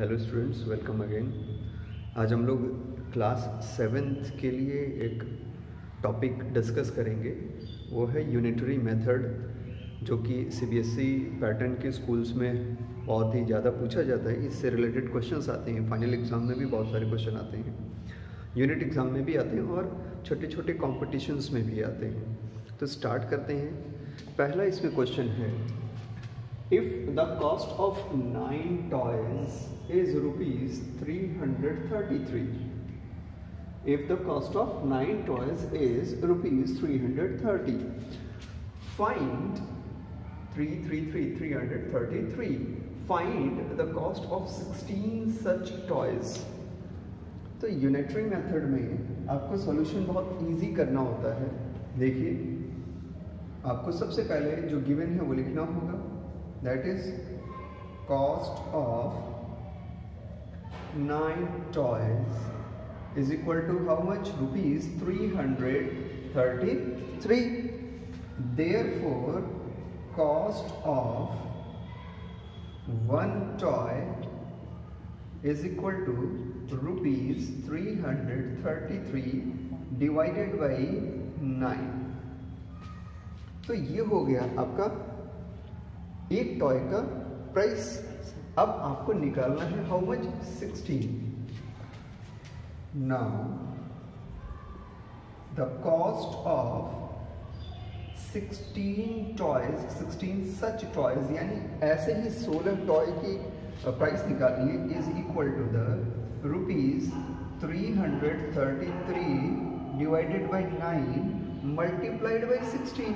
Hello students welcome again आज हम लोग क्लास सेवेंथ के लिए एक टॉपिक डिस्कस करेंगे। वो है यूनिटरी मेथड जो कि सीबीएसई पैटर्न के स्कूल्स में बहुत ही ज़्यादा पूछा जाता है। इससे रिलेटेड क्वेश्चंस आते हैं। फाइनल एग्ज़ाम में भी बहुत सारे क्वेश्चन आते हैं। यूनिट एग्ज़ाम में भी आते हैं और छोटे छोटे कॉम्पिटिशन्स में भी आते हैं। तो स्टार्ट करते हैं। पहला इसमें क्वेश्चन है, if the cost of nine toys is rupees 333 if the cost of nine toys is rupees 330 find 333 333 find the cost of 16 such toys तो यूनिटरी मेथड में आपको सॉल्यूशन बहुत इजी करना होता है देखिए आपको सबसे पहले जो गिवन है वो लिखना होगा that is cost of 9 toys is equal to how much rupees 333 therefore cost of one toy is equal to rupees 333 divided by 9 तो ये हो गया आपका एक टॉय का प्राइस अब आपको निकालना है how much 16 now the cost of 16 toys 16 such toys यानी ऐसे ही 16 टॉय की प्राइस निकालनी है is equal to the rupees 333 divided by nine multiplied by sixteen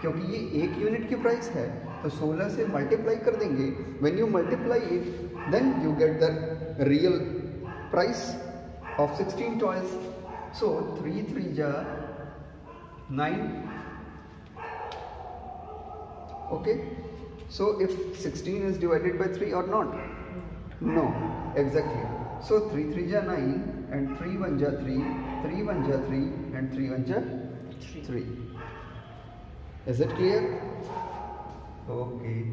क्योंकि ये एक यूनिट की प्राइस है। तो 16 से मल्टीप्लाई कर देंगे। When you multiply it then you get the real price of sixteen toys so three three जा nine okay so if 16 is divided by three और not no exactly so three three जा nine and three one जा three three one जा three and three one जा three is it clear Okay.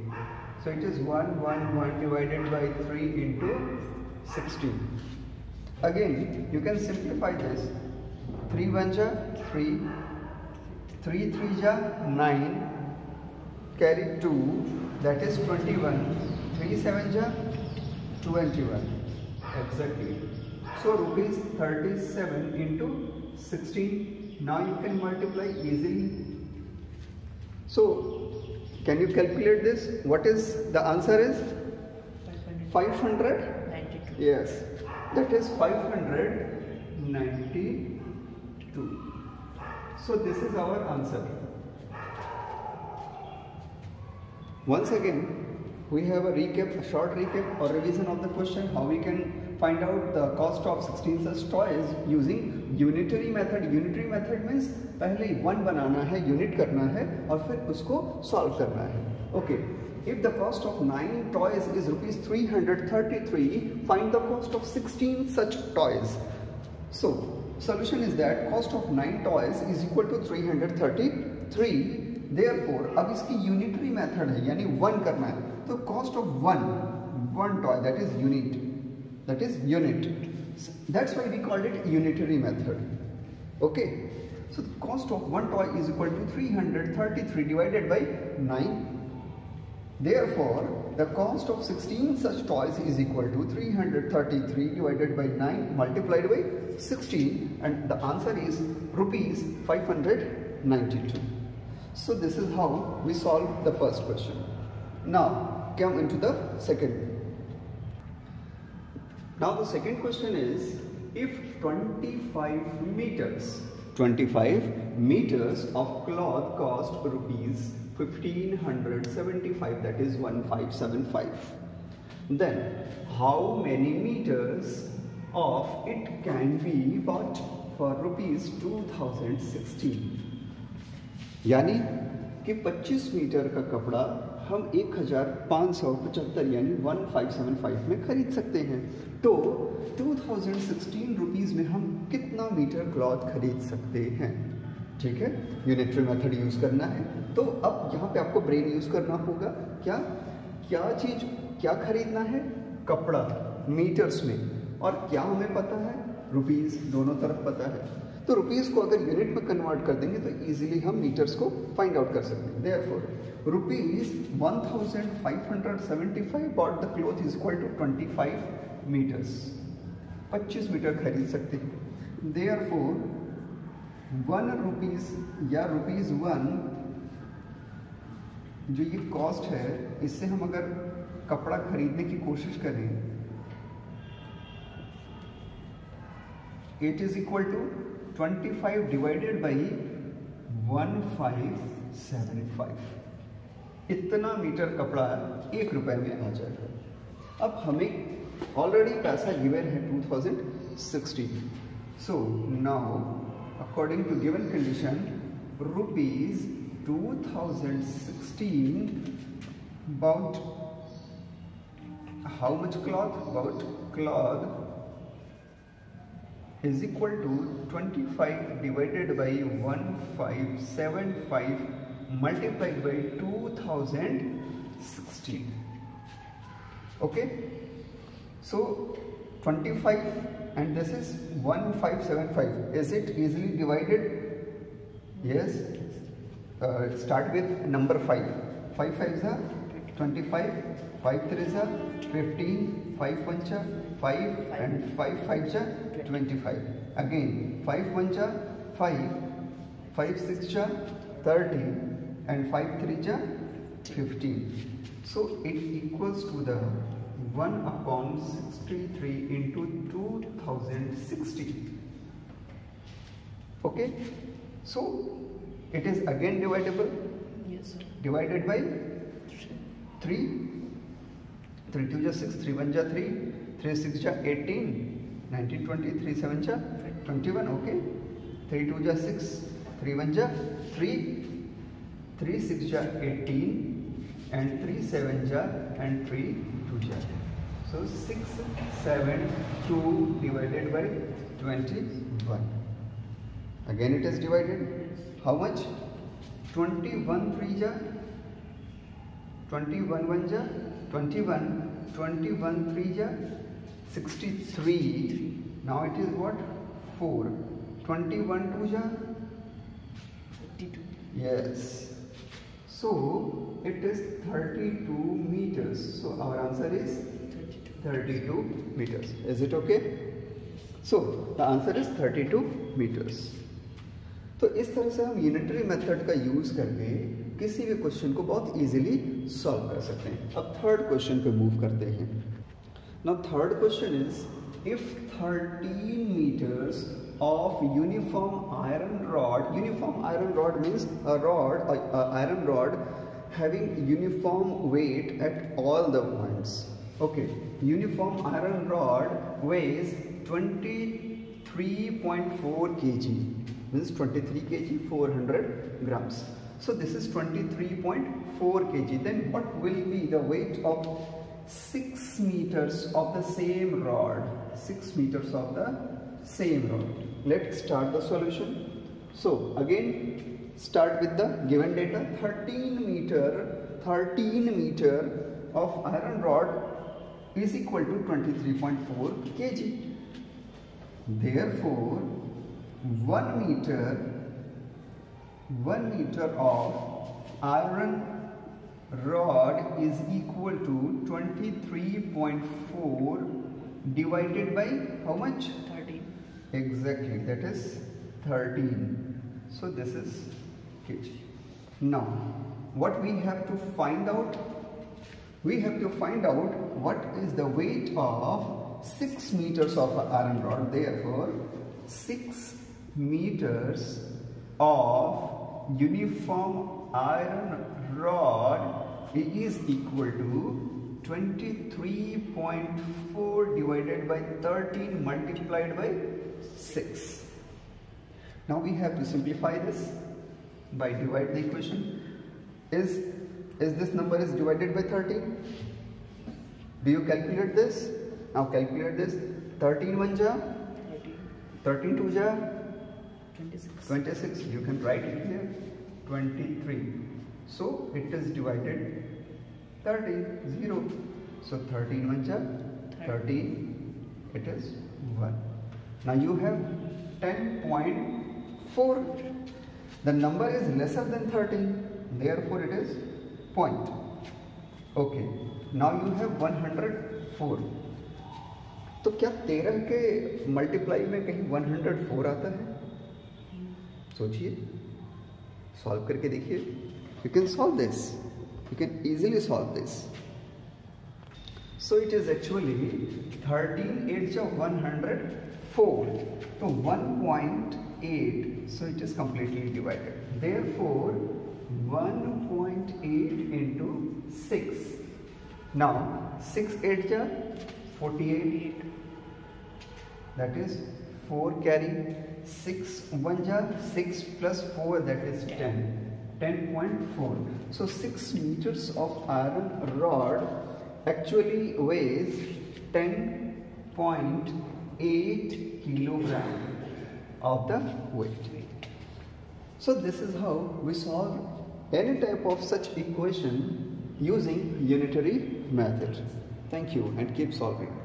So it is 1, 1, 1 divided by 3 into 16. Again, you can simplify this. 3 1 ja 3, 3 3 ja 9, carry 2, that is 21, 3 7 ja 21. Exactly. So rupees 37 into 16. Now you can multiply easily so, can you calculate this? What is the answer is? 500? Yes, that is 592. So, this is our answer. Once again, we have a recap, a short recap or revision of the question how we can find out the cost of 16 such toys using unitary method. Unitary method means पहले one बनाना है unit करना है और फिर उसको solve करना है okay if the cost of 9 toys is rupees 333 find the cost of 16 such toys so solution is that cost of 9 toys is equal to 333 therefore अब इसकी unitary method है यानी वन करना है तो cost of one one toy that is unit that is unit. That's why we called it unitary method. Okay. So the cost of one toy is equal to 333 divided by 9 therefore the cost of 16 such toys is equal to 333 divided by 9 multiplied by 16 and the answer is rupees 592 so this is how we solve the first question. Now come into the second now the second question is if 25 meters 25 meters of cloth cost rupees 1575 that is 1575 then how many meters of it can be bought for rupees 2016 यानी कि 25 metre का कपड़ा हम 1575 यानी 1575 में खरीद सकते हैं। तो टू थाउज़ेंड सिक्सटीन रुपीज़ में हम कितना मीटर क्लॉथ खरीद सकते हैं? ठीक है? यूनिटरी मेथड यूज़ करना है। तो अब यहाँ पे आपको ब्रेन यूज़ करना होगा। क्या? क्या चीज़, क्या खरीदना है? कपड़ा मीटर्स में। और क्या हमें पता है? रुपीज़ दोनों तरफ़ पता है। तो रुपीस को अगर यूनिट में कन्वर्ट कर देंगे तो इजीली हम मीटर्स को फाइंड आउट कर सकते हैं। There four rupees one thousand five hundred seventy five bought the cloth is equal to twenty five metres पच्चीस मीटर खरीद सकते हैं। देयर फोर वन रुपीज़ या रुपीज़ वन जो ये कॉस्ट है, इससे हम अगर कपड़ा खरीदने की कोशिश करें it is equal to 25 divided by 1575 इतना मीटर कपड़ा एक रुपए में आ जाएगा अब हमें ऑलरेडी पैसा गिवन है 2016 so now according to given condition rupees 2016 about how much cloth? About cloth is equal to 25 divided by 1575 multiplied by 2016 okay? So 25 and this is 1575 is it easily divided? Yes. Uh, start with number 5 5 5 is 25 5 3 is 15 5 1 5 and 5 5 is 25. Again, 5 1 5, 5 6 cha, 30 and 5 3 cha, 15. So it equals to the 1 upon 63 into 2060. Okay. So it is again divisible. Yes. Sir. Divided by 3. 3 2 6, 3 1 3, 3 6 18. Nineteen twenty three seven जा twenty one okay three two जा six three one जा three three six जा eighteen and three seven जा and three two जा so six seven two divided by twenty one again it is divided how much twenty one three जा twenty one one जा twenty one twenty one three जा 63 now it is what 4 21 2 is 52. yes so it is 32 meters so our answer is 32. 32 meters is it okay so the answer is 32 meters तो इस तरह से हम unitary method का use करके किसी भी क्वेश्चन को बहुत इजीली सॉल्व कर सकते हैं अब थर्ड क्वेश्चन पे मूव करते हैं Now third question is, if 13 meters of uniform iron rod, uniform iron rod means a rod, a, a iron rod having uniform weight at all the points. Okay, uniform iron rod weighs 23.4 kg, means 23 kg 400 grams. So this is 23.4 kg. Then what will be the weight of 6 meters of the same rod. 6 meters of the same rod. Let's start the solution. So again start with the given data. 13 meter 13 meter of iron rod is equal to 23.4 kg. Therefore 1 meter 1 meter of iron rod is equal to 23.4 divided by how much? 13. exactly that is 13 so this is kg now what we have to find out? We have to find out what is the weight of 6 meters of iron rod. Therefore 6 meters of uniform iron rod is equal to 23.4 divided by 13 multiplied by 6 now we have to simplify this by divide the equation. Is is this number is divided by 13 do you calculate this? Now calculate this. 13 1 ja? 13. 13 2 ja? 26. 26 you can write it here. 23 so it is divided 30 0 so 13 1 ja 13 it is 1 now you have 10.4 the number is lesser than 13 therefore it is point okay now you have 104 तो क्या तेरह के multiply में कहीं 104 आता है सोचिए solve करके देखिए you can solve this. You can easily solve this. So it is actually 13 edge of 104 so 1.8 so it is completely divided. Therefore 1.8 into 6 now 6 8 are 48 that is 4 carry 6 1 jar 6 plus 4 that is 10 10.4 so 6 meters of iron rod actually weighs 10.8 kilogram of the weight. So this is how we solve any type of such equation using unitary method. Thank you and keep solving